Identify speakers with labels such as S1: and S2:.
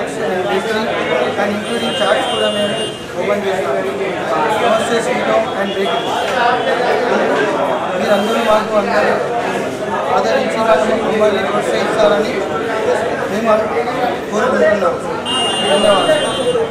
S1: Meals with and including charts కూడా మేము open చేస్తాం. నమస్తే ఉంటాం అండ్ బ్రేకింగ్ మీరందరూ మాకు అందరూ ఆదరించి మాకు మమ్మల్ని ప్రోత్సహిస్తారని మేము కోరుకుంటున్నాం ధన్యవాదాలు.